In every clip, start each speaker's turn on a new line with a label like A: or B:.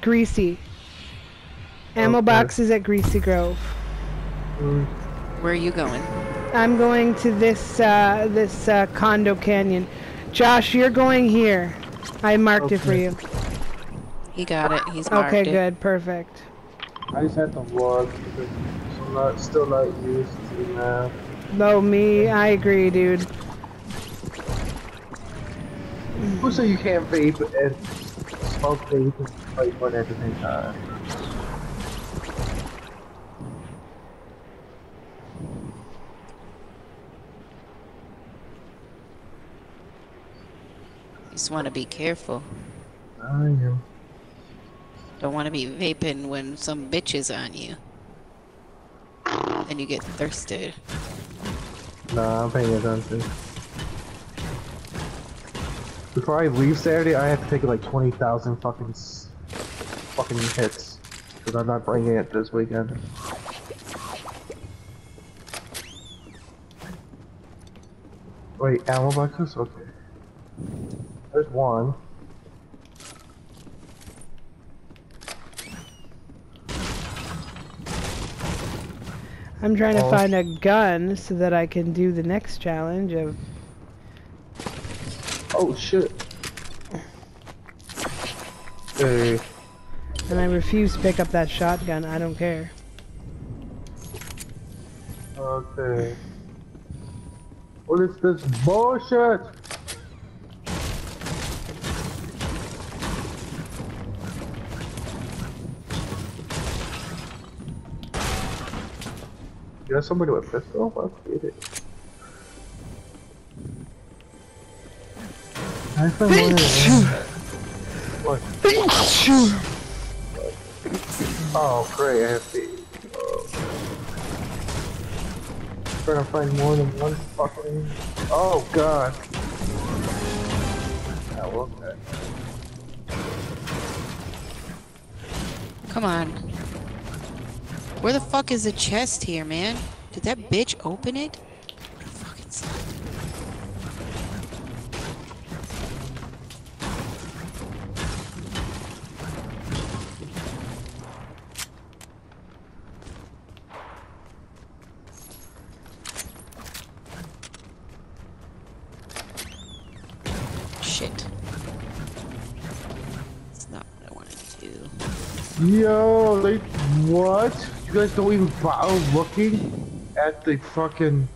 A: Greasy. Ammo
B: Okay.
A: box is at Greasy Grove.
C: Where are you going?
A: I'm going to this uh, this uh, condo canyon. Josh, you're going here. I marked it for you.
C: He got it. He's marked
A: Okay,
C: it.
A: good, perfect.
B: I just had to look because I'm not still not used to the map.
A: No, me, I agree, dude.
B: Who said you can't vape and smoke vape and play one at the same time?
C: Just want to be careful.
B: I am.
C: Don't want to be vaping when some bitch is on you. And you get thirsted.
B: Nah, I'm paying attention. Before I leave Saturday, I have to take like 20,000 fucking fucking hits. Because I'm not bringing it this weekend. Wait, ammo boxes? Okay. There's one.
A: I'm trying to
B: Oh.
A: find a gun so that I can do the next challenge of
B: Oh shit. Hey.
A: and I refuse to pick up that shotgun. I don't care.
B: Okay. What is this bullshit? You got somebody with a pistol? Let's get it. I. What? Oh, great, I have to. Trying to find more than one fucking. Oh, God. Oh, okay.
C: Come on. Where the fuck is the chest here, man? Did that bitch open it?
B: Yo, like, what? You guys don't even bother looking at the fucking.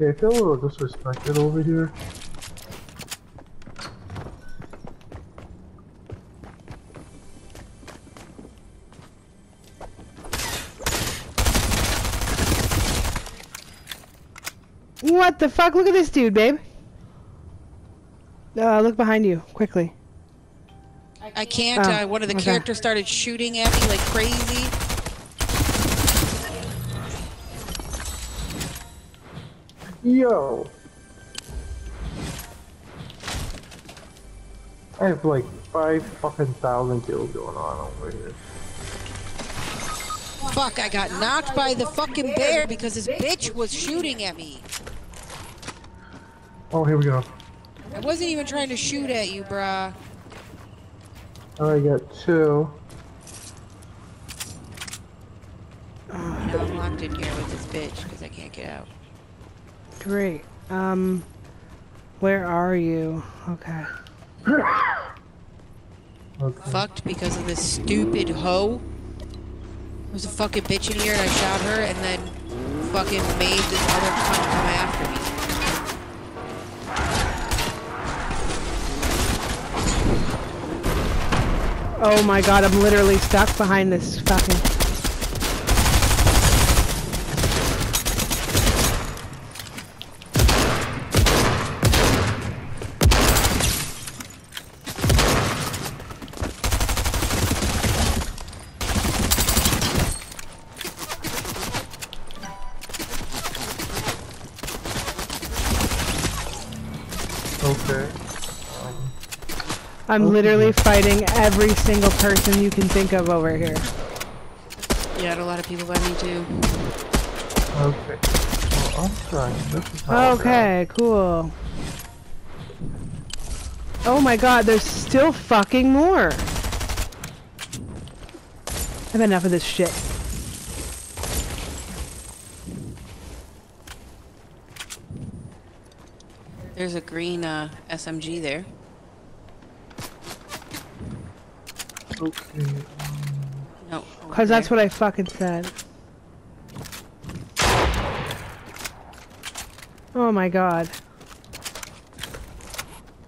B: Okay, I feel a little disrespected over here.
A: What the fuck? Look at this dude, babe. Uh, look behind you, quickly.
C: I can't.
A: Oh,
C: uh, one of the
A: okay.
C: characters started shooting at me like crazy.
B: Yo! I have like five fucking thousand kills going on over here.
C: Fuck, I got knocked by the fucking bear because this bitch was shooting at me.
B: Oh, here we go.
C: I wasn't even trying to shoot at you, bruh.
B: Oh, I got two.
C: Now I'm locked in here with this bitch because I can't get out.
A: Great. Um, where are you? Okay.
B: Okay.
C: Fucked because of this stupid hoe. There's a fucking bitch in here and I shot her and then fucking made this other cunt come after me.
A: Oh my god, I'm literally stuck behind this fucking. I'm literally fighting every single person you can think of over here.
C: Yeah, a lot of people by me too.
B: Okay. Well, I'm trying. This is how it's
A: Okay, cool. Oh my god, there's still fucking more. I've had enough of this shit.
C: There's a green uh, SMG there.
B: at. Okay.
C: No.
A: Cause that's what I fucking said. Oh my god.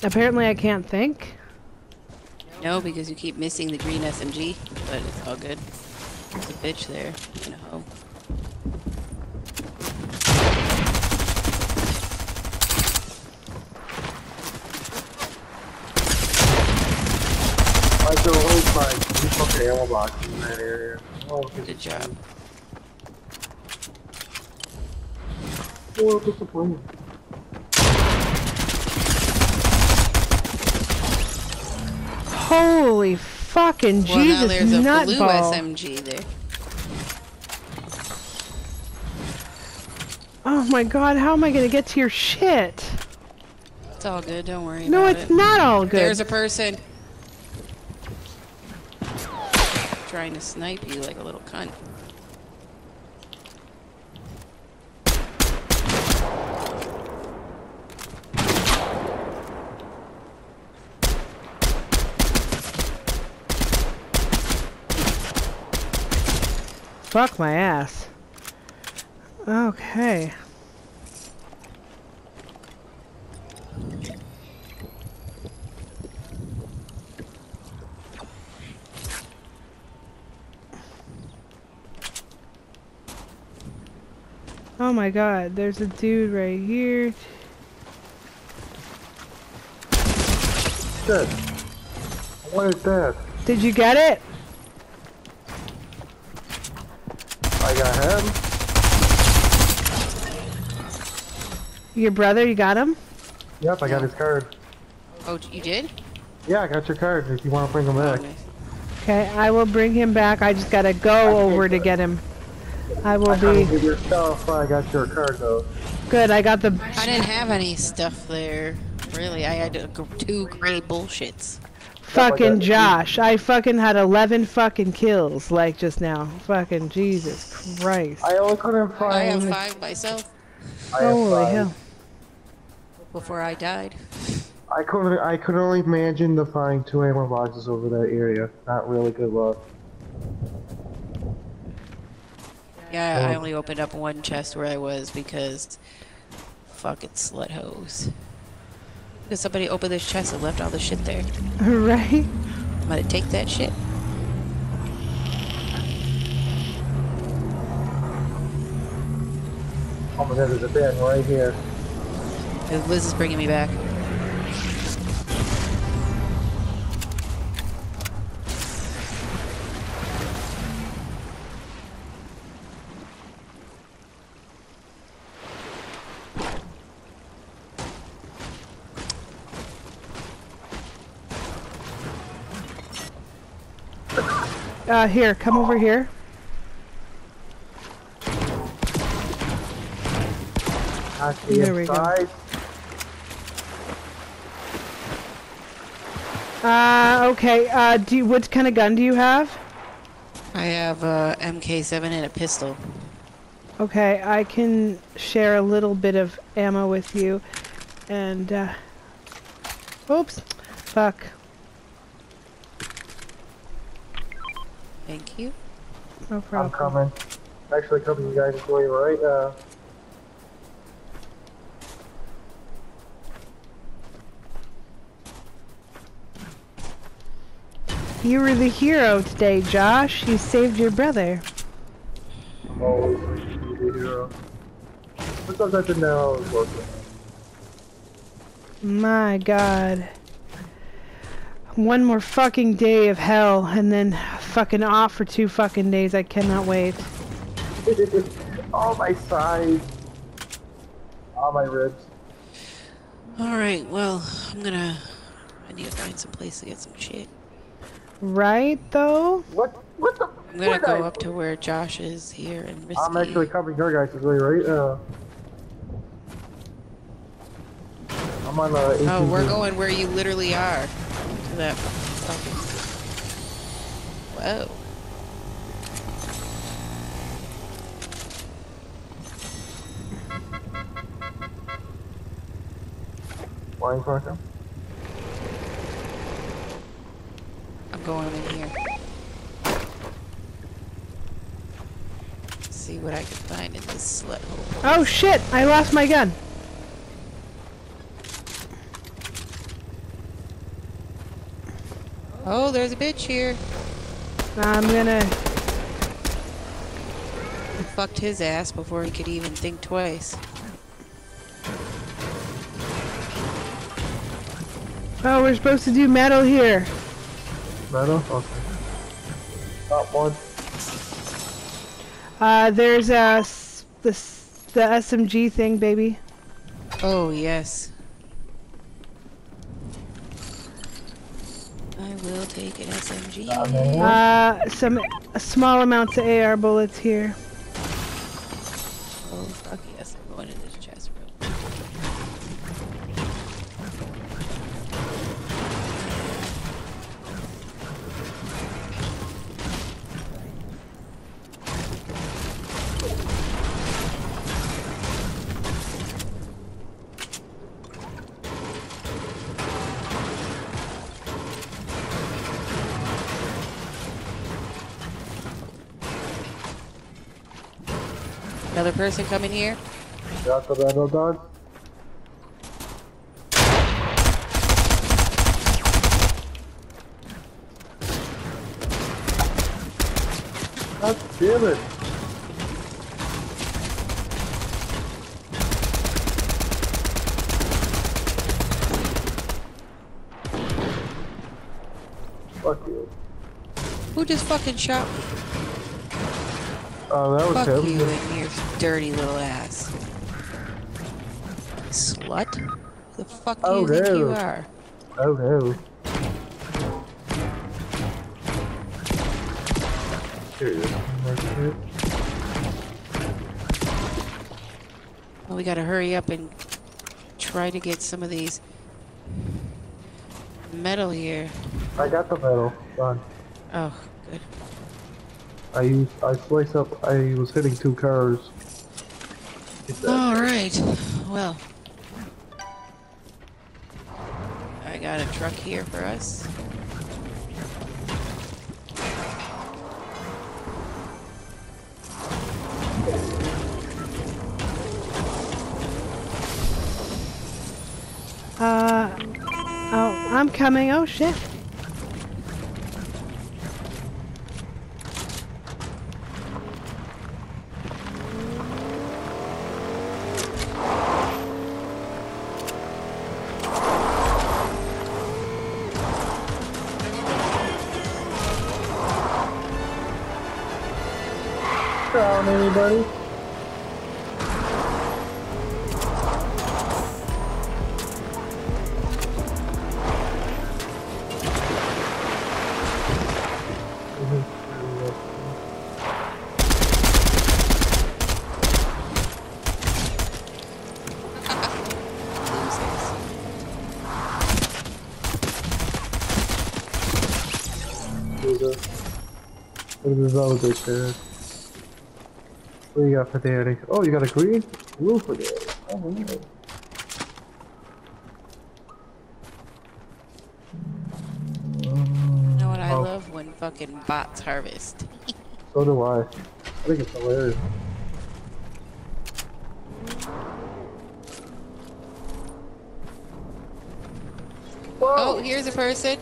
A: Apparently I can't think.
C: No, because you keep missing the green SMG, but it's all good. There's a bitch there you a hoe.
B: I can always find two fucking in that area. Oh,
C: Good job.
B: Oh, so disappointing.
A: Holy fucking
C: Well, now
A: Jesus
C: there's a blue
A: nutball.
C: SMG there.
A: Oh my god, how am I gonna get to your shit?
C: It's all good. Don't worry
A: No,
C: about
A: it's
C: it.
A: not all good.
C: There's a person trying to snipe you like a little cunt.
A: Fuck my ass. Okay. Oh my god, there's a dude right here.
B: Shit. What is that?
A: Did you get it?
B: I got him.
A: Your brother, you got him?
B: Yep, I got his card.
C: Oh, you did?
B: Yeah, I got your card if you want to bring him back.
C: Oh.
A: Okay, I will bring him back. I just gotta go over to get him. I will
B: I
A: be
B: give your stuff, I got your card though.
A: good. I got the
C: I didn't have any stuff there. Really, I had uh, two gray bullshits.
A: fucking Josh. I fucking had 11 fucking kills like just now. Fucking Jesus Christ.
B: I only couldn't find.
C: I have five myself
B: I have
A: Holy
B: five.
A: hell.
C: before I died.
B: I couldn't. I could only imagine to find two ammo boxes over that area. Not really good luck.
C: Yeah, I
B: Oh.
C: only opened up one chest where I was because fucking slut hoes. Because somebody opened this chest and left all the shit there.
A: right?
C: I'm gonna take that shit.
B: Oh my god, there's a bin right here.
C: Liz is bringing me back.
A: Uh, here, come over here.
B: Not the
A: There we go. Uh, okay. Uh, do you, what kind of gun do you have?
C: I have a MK7 and a pistol.
A: Okay, I can share a little bit of ammo with you. And, uh... Oops. Fuck.
C: Thank you.
A: No problem.
B: I'm
A: problem.
B: coming. Actually, coming you guys for you right now.
A: You were the hero today, Josh. You saved your brother.
B: I'm always wishing to be the hero. Sometimes I didn't know how it was working.
A: My god. One more fucking day of hell, and then fucking off for two fucking days. I cannot wait.
B: All my sides. All my ribs.
C: Alright, well, I'm gonna I need to find some place to get some shit.
A: Right, though?
B: What? What the?
C: I'm gonna go
B: I-
C: up to where Josh is here and risky.
B: I'm actually covering your guys' way right now. I'm on uh,
C: Oh, we're going where you literally are. To that fucking. Whoa.
B: Wine cracker.
C: I'm going in here. See what I can find in this slut hole.
A: Oh shit! I lost my gun.
C: Oh, there's a bitch here.
A: I'm gonna.
C: I fucked his ass before he could even think twice.
A: Oh, we're supposed to do metal here.
B: Metal? Okay. Top one.
A: Uh, there's a s- the the SMG thing, baby.
C: Oh, yes. I will take an SMG.
A: Uh, some small amounts of AR bullets here.
C: Person coming here?
B: Got the metal done. God damn it. Fuck you.
C: Who just fucking shot me?
B: Oh, that was
C: Fuck
B: him.
C: you and your dirty little ass. Slut? Who the fuck do
B: Oh,
C: you think you are?
B: Oh no. Here it is.
C: Well, we gotta hurry up and try to get some of these metal here.
B: I got the metal. Done.
C: Oh, good.
B: I used, I sliced up, I was hitting two cars.
C: Alright. Well. I got a truck here for us.
A: Uh, oh, I'm coming. Oh shit.
B: At this other. What do you got for daddy? Oh, you got a green? Blue for daddy. Oh, no.
C: You know what I
B: Oh.
C: love when fucking bots harvest.
B: So do I. I think it's hilarious.
C: Oh, here's a person.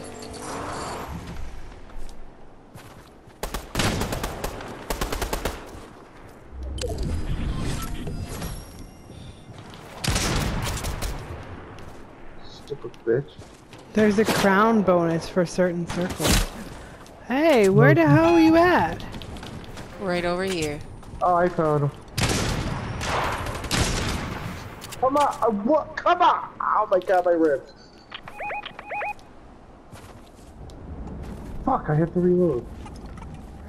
B: Bitch.
A: There's a crown bonus for certain circles. Hey, where the hell are you at?
C: Right over here.
B: Oh, I found him. Come on! Uh, what? Come on! Oh my god, my ribs. Fuck, I have to reload.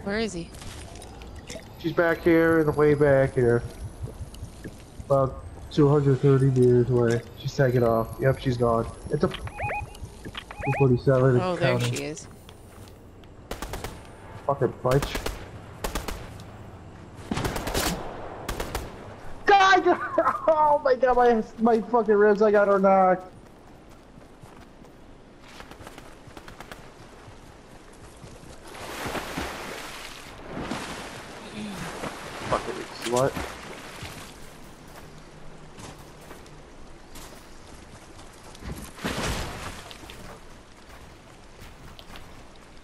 C: Where is he?
B: She's back here in the way back here. About 230 meters away. She's taking off. Yep, she's gone. It's a 247.
C: Oh, there she is.
B: Fucking bitch. God! Oh my god, my, my fucking ribs, I got her knocked. Fucking slut.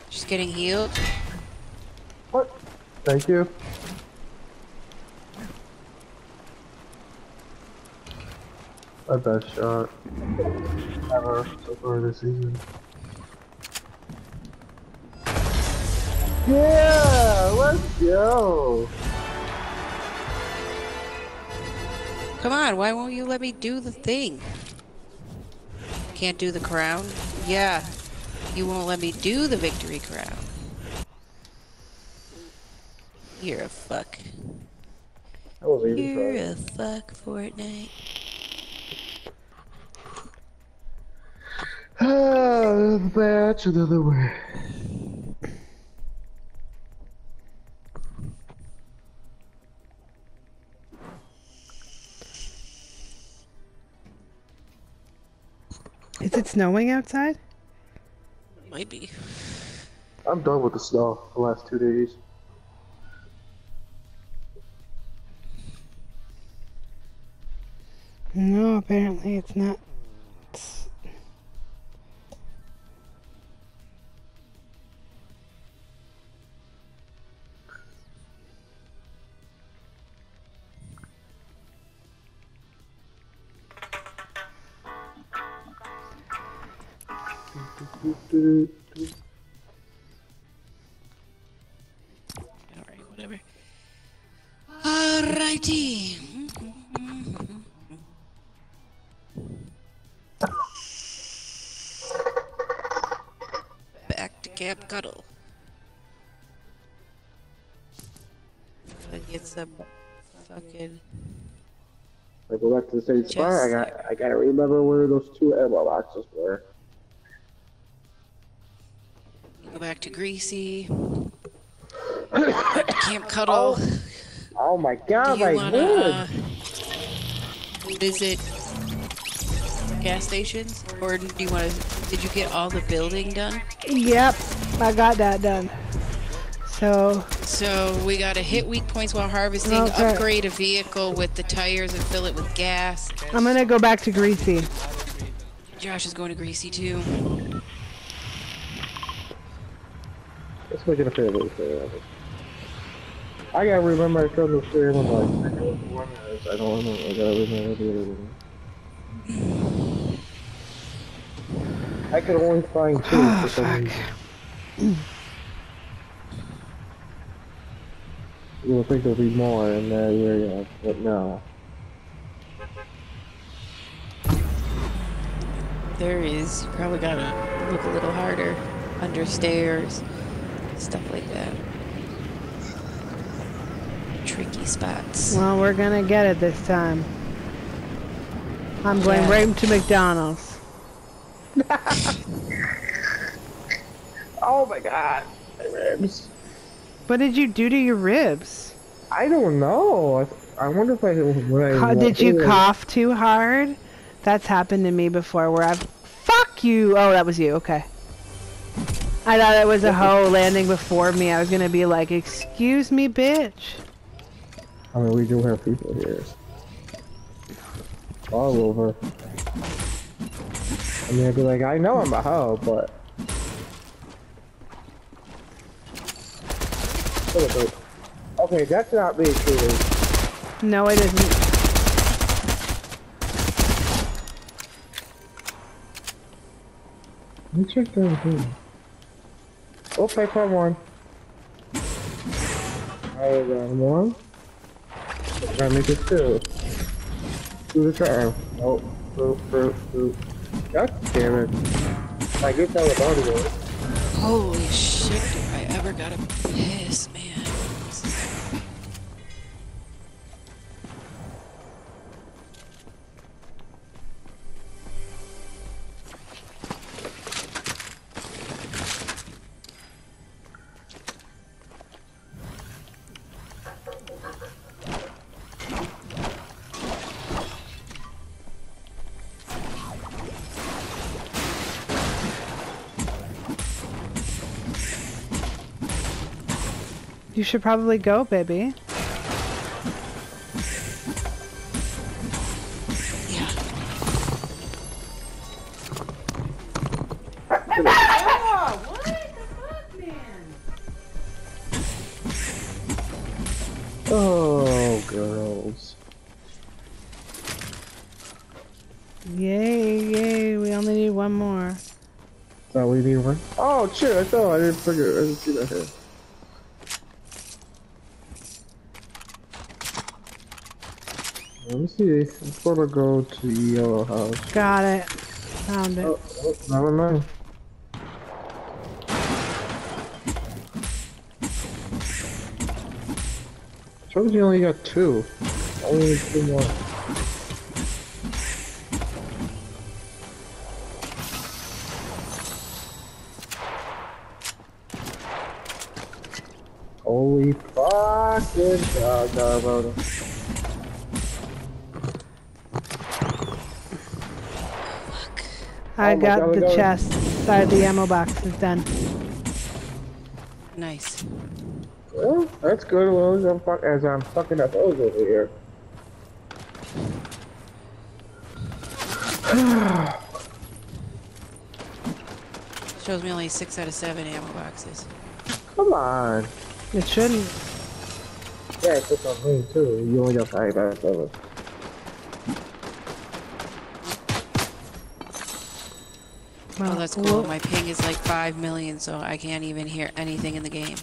C: She's getting healed.
B: What? Thank you. My best shot ever so far this season. Yeah, let's go.
C: Come on, why won't you let me do the thing? Can't do the crown? Yeah. You won't let me do the victory crown. You're a fuck.
B: I
C: You're a fuck, Fortnite.
B: Ah, the batch another way.
A: Is it snowing outside?
C: Might be.
B: I'm done with the snow the last two days.
A: No, apparently it's not. It's-
C: Alright, whatever. Alrighty. Back to Camp Cuddle. Gotta get some fucking.
B: I go back to the same spot. I got. I gotta remember where those two ammo boxes were.
C: Go back to Greasy. Back to Camp Cuddle.
B: Oh my
C: Do
B: god,
C: you
B: my
C: wanna
B: wood!
C: uh, visit gas stations, or do you want to? Did you get all the building done?
A: Yep, I got that done. So,
C: So we got to hit weak points while harvesting,
A: Okay.
C: upgrade a vehicle with the tires and fill it with gas.
A: I'm gonna go back to Greasy.
C: Josh is going to Greasy too.
B: Let's make it a fair little fair. I gotta remember I killed those three ammo boxes. I know what the one is. I don't remember. I gotta remember the other one. I could only find two
A: Oh,
B: for some
A: fuck.
B: reason. You would think there'd be more in that area, but no.
C: There is. You probably gotta look a little harder under stairs, stuff like that. Tricky spots.
A: Well, we're gonna get it this time. I'm going
C: Yeah.
A: right to McDonald's.
B: Oh my god! My ribs.
A: What did you do to your ribs?
B: I don't know. I, I wonder if I when I
A: Co- did you cough too hard? That's happened to me before where I've. Fuck you! Oh, that was you, okay. I thought it was a hoe landing before me. I was gonna be like, excuse me, bitch.
B: I mean, we do have people here. All over. I mean, I'd be like, I know I'm a hoe, but. Okay, that's not me shooting.
A: No, it isn't.
B: Let me check Oh, I found one. I got one. Gotta make it two. Do the trial. Nope. Boop, boop, boop. God damn it. I get that with audio.
C: Holy shit. If I ever gotta piss, man.
A: Should probably go, baby.
B: Oh, girls.
A: Yay, yay, we only need one more.
B: Thought we need one. Oh shit! I thought I didn't figure. I didn't see that here. Let me see. I'm gonna go to yellow house.
A: Got it. Found it.
B: Oh, oh never mind. Shows you only got two. Only two more. Holy fucking god, god, god.
A: I
B: Oh
A: got
B: God, oh
A: the
B: we got it.
A: chest. Sorry, the ammo box is done.
C: Nice.
B: Well, that's good. Well, as I'm, fuck, as I'm fucking up O's over here.
C: Shows me only six out of seven ammo boxes.
B: Come on.
A: It shouldn't.
B: Yeah, it's just on me too. You only got five out of seven.
C: Oh, that's cool. My ping is like 5 million, so I can't even hear anything in the game.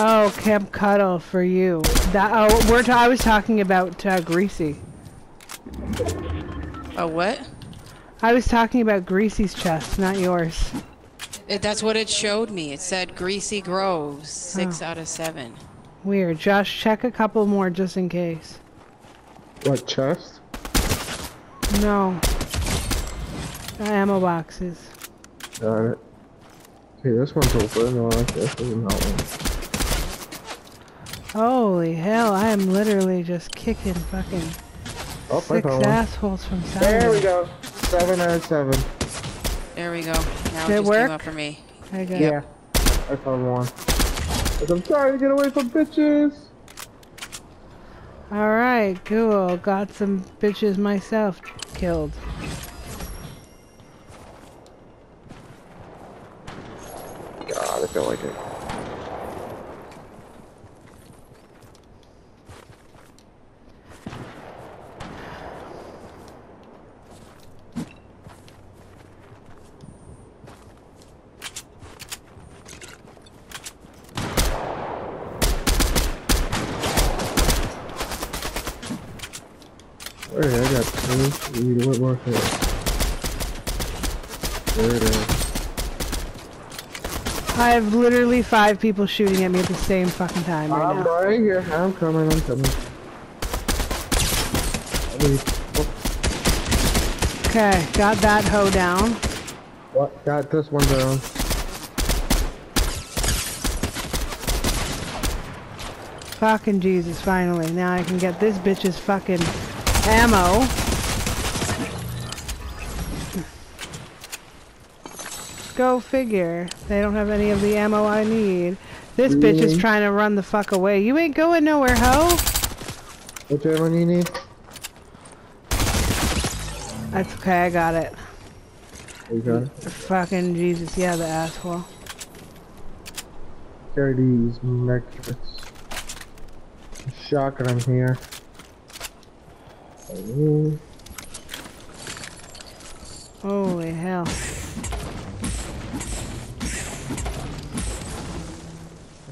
A: Oh, Camp Cuddle for you. That oh, we're ta- I was talking about uh, Greasy.
C: Oh, what?
A: I was talking about Greasy's chest, not yours.
C: It, that's what it showed me. It said Greasy Groves, 6 out of 7.
A: Weird. Josh, check a couple more just in case.
B: What chest?
A: No. The ammo boxes.
B: Got it. Okay, this one's open. No, like this isn't that one.
A: Holy hell! I am literally just kicking fucking
B: Oh, I
A: six assholes from
B: There we go. Seven out of seven.
C: There we go. Now
A: Did
C: it
A: it
C: just
A: work?
C: came up for me.
A: I got
B: Yeah. I found one. 'Cause I'm trying to get away from bitches.
A: All right, cool. Got some bitches myself killed.
B: God, I feel like it. Alright, I got two. We need one more thing. There it is.
A: I have literally five people shooting at me at the same fucking time right
B: I'm
A: now.
B: right here. I'm coming. I'm coming.
A: Okay, got that hoe down.
B: What? Got this one down.
A: Fucking Jesus, finally. Now I can get this bitch's fucking ammo. Go figure. They don't have any of the ammo I need. This bitch is
B: mm.
A: trying to run the fuck away. You ain't going nowhere, hoe.
B: What one you need?
A: That's okay, I got it.
B: You got it.
A: Fucking Jesus, yeah, the asshole.
B: Carry these necklaces. Shotgun here.
A: Holy hell.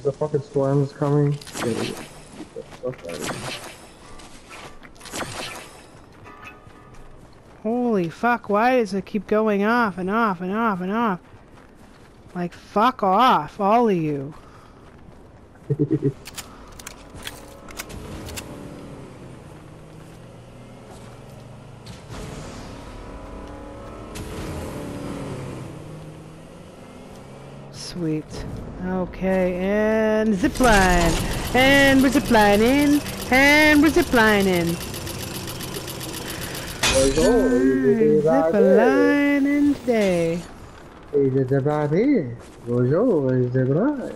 B: The fucking storm's coming. Yeah, get the fuck out of here.
A: Holy fuck, why does it keep going off and off and off and off? Like, fuck off, all of you. Sweet. Okay, and zipline. And we're ziplining. And we're ziplining.
B: Bonjour,
A: Ziplining today.
B: Il est débarré. Bonjour, il est débarré.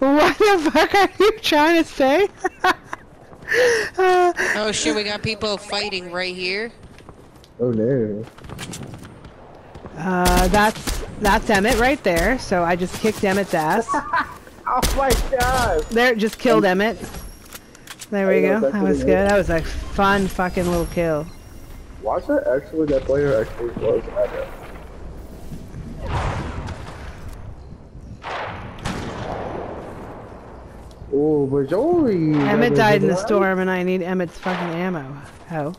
A: what the fuck are you trying to say? Uh,
C: Oh shit, we got people fighting right here.
B: Oh no.
A: Uh, that's that's Emmett right there. So I just kicked Emmett's ass.
B: Oh my god!
A: There, just killed Emmett. There we go. That was good. That was a fun fucking little kill.
B: Watch that actually, that player actually was it. Oh, bonjour!
A: Emmett died in the storm, and I need Emmett's fucking ammo. Oh.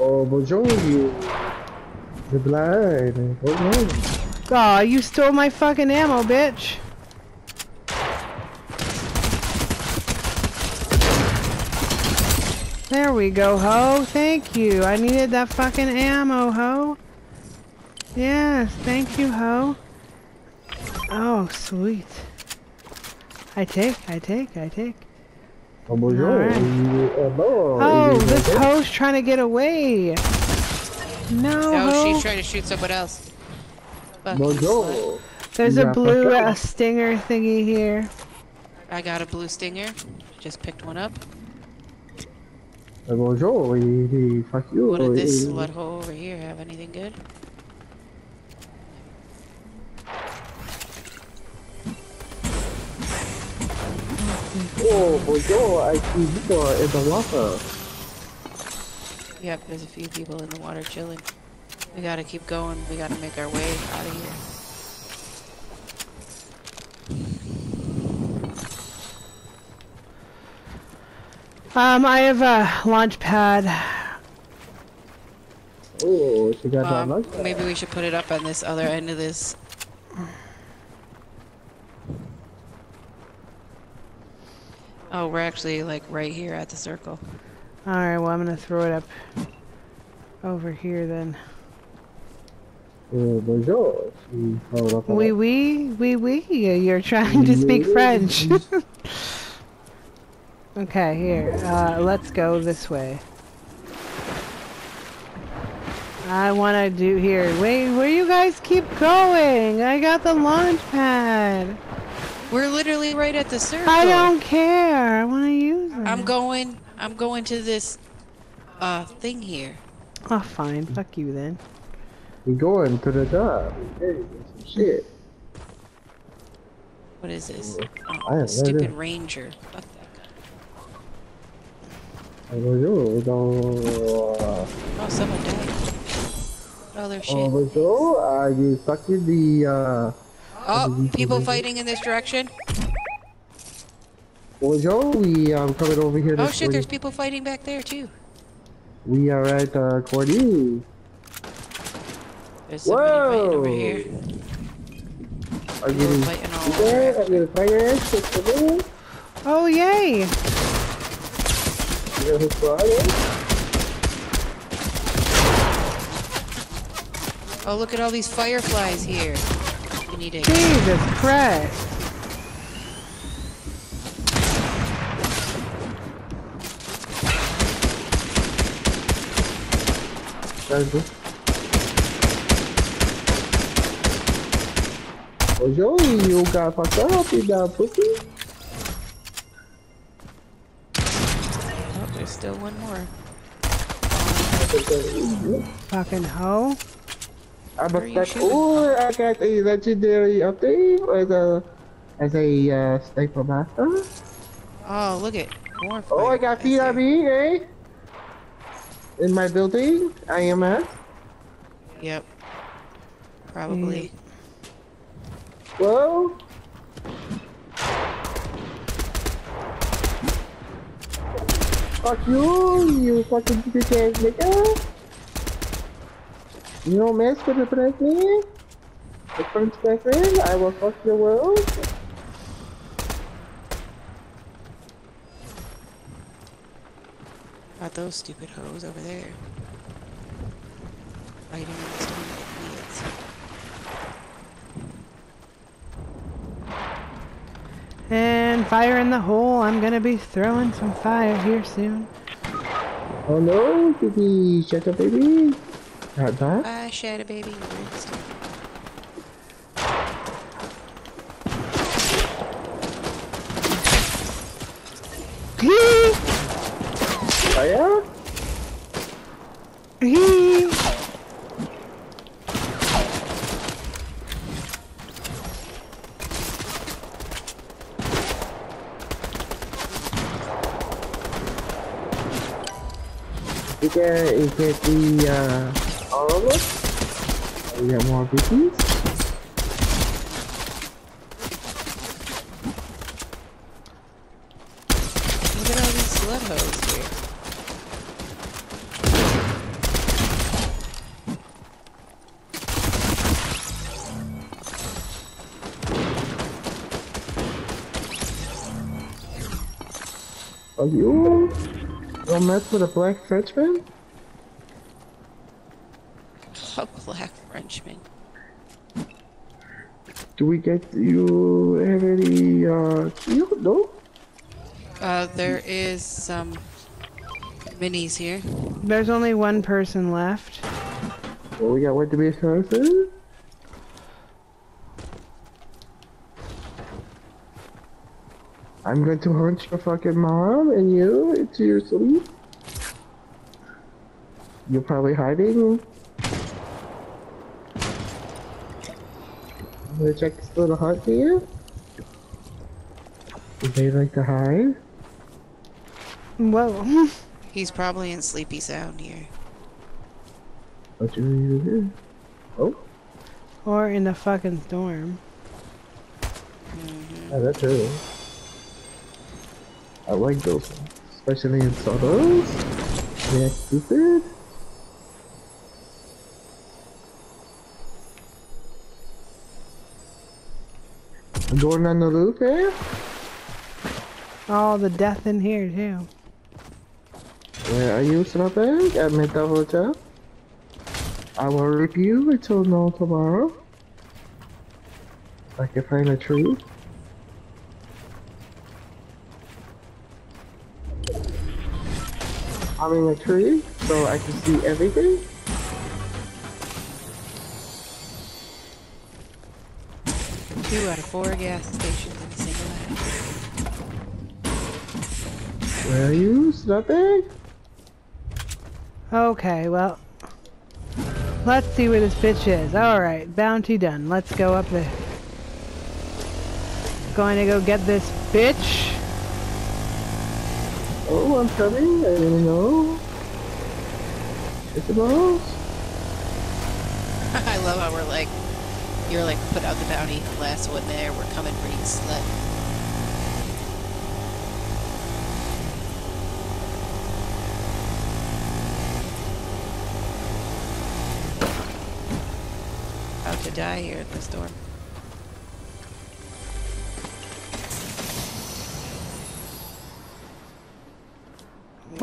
B: Oh, bonjour! Blind. Oh no.
A: Aw, you stole my fucking ammo, bitch. There we go, ho. Thank you. I needed that fucking ammo, ho. Yes, thank you, ho. Oh, sweet. I take, I take, I take.
B: Oh. Hello!
A: Oh, this ho's trying to get away. No,
C: Oh,
A: ho.
C: she's trying to shoot someone else. Fucking slut.
B: Bonjour!
A: There's
B: Yeah,
A: a blue uh, stinger thingy here.
C: I got a blue stinger. Just picked one up.
B: Uh, Bonjour! il- Fuck you!
C: What did this
B: il-
C: slut hole over here have? Anything good?
B: Oh, bonjour! I see you are in the water.
C: Yep, there's a few people in the water chilling. We gotta keep going. We gotta make our way out of here.
A: Um, I have a launch pad.
B: Oh, she got that
C: Um,
B: lunch.
C: maybe we should put it up on this other end of this. Oh, we're actually like right here at the circle.
A: Alright, well, I'm gonna throw it up over here then.
B: Oh, bonjour! She held up.
A: Wee wee, wee wee, you're trying to speak French. okay, here, uh, let's go this way. I wanna do here. Wait, where you guys keep going? I got the launch pad.
C: We're literally right at the circle.
A: I don't care. I wanna use it.
C: I'm going. I'm going to this uh thing here.
A: Oh, fine. Fuck you then.
B: We're going to the job. Hey, some shit.
C: What is this? Oh,
B: have
C: stupid
B: idea.
C: ranger. Fuck that guy.
B: Oh, bonjour! We don't.
C: Oh, someone died. Oh, their shit.
B: Oh, bonjour! Are you stuck in the uh?
C: Oh, people fighting in this direction.
B: Bonjour! We um coming over here.
C: Oh
B: to
C: shit, there's people fighting back there too.
B: We are at uh Cordy.
C: There's somebody fighting over
B: Whoa.
C: here.
B: Are
C: People
B: you?
C: fighting all
B: Yeah,
C: over.
B: I'm gonna fire shit for me.
A: Oh, yay!
B: You know who's flying?
C: Oh, look at all these fireflies here. We need a.
A: Jesus Christ.
B: That's it. Bonjour! You got fucked up, you got pussy.
C: Oh, there's still one more.
A: Fucking hoe.
B: I'm a
C: you
B: stuck.
C: shooting?
B: Oh, I got a legendary update as a as a uh, sniper master.
C: Oh, look at more.
B: Oh, I got feet on me, eh? In my building, I am at.
C: Yep. Probably. Mm.
B: Whoa! Fuck you, you fucking bitch ass nigga! You don't mess with the president? The French president? I will fuck your world?
C: Those stupid hoes over there. Fighting these stupid idiots.
A: And fire in the hole. I'm gonna be throwing some fire here soon.
B: Oh no, baby! Shut up, baby! Not that?
C: Ah, Bye, Shadow Baby. Next.
B: Fire?
A: Hee!
B: You get, you get the, uh, all of us? You get more bookies? Don't mess with a black Frenchman?
C: A black Frenchman.
B: Do we get you have any, uh, you no?
C: Uh, there is some minis here.
A: There's only one person left.
B: Well, we got what to be expensive? I'm going to hunt your fucking mom and you into your sleep. You're probably hiding. I'm gonna check this little hut here. Do they like to hide?
A: Whoa.
C: He's probably in Sleepy Sound here.
B: What you need to do? Oh,
A: or in a fucking storm.
B: yeah, that's true. I like those ones, especially in solos. Yeah, stupid. Going on the loop here?
A: All the death in here too.
B: Where are you, Snapback? At Midtown Hotel? I will rip you until no tomorrow. I can find a tree. I'm in a tree, so I can see everything.
C: Two out of four gas stations in a single ad.
B: Where are you, Snapback?
A: Okay, well. Let's see where this bitch is. Alright, bounty done. Let's go up there. Going to go get this bitch.
B: Oh, I'm coming. I didn't know. Isabel?
C: I love how we're like, you're like, put out the bounty, last one there, we're coming for you, slut. About to die here in the storm.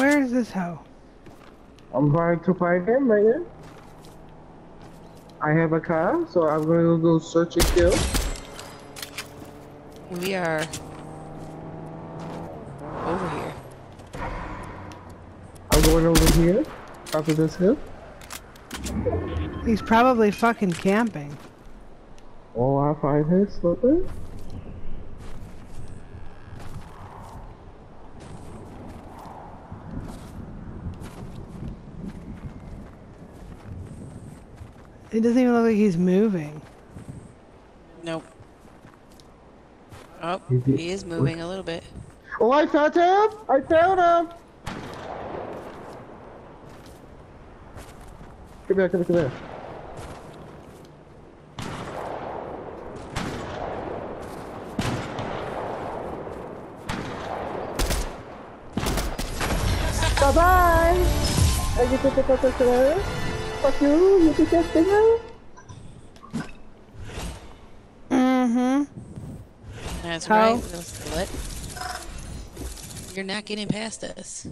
A: Where is this hoe?
B: I'm going to find him right now. I have a car, so I'm going to go search and kill.
C: We are over here.
B: I'm going over here, top of this hill.
A: He's probably fucking camping.
B: Oh, I find his slipper.
A: It doesn't even look like he's moving.
C: Nope. Oh, he is moving a little bit.
B: Oh, I found him! I found him! Come here, come here, come here. Bye-bye! Are you going to go to Fuck you, you think that's bigger?
A: Mm-hmm.
C: That's
A: How?
C: right. That lit. You're not getting past us.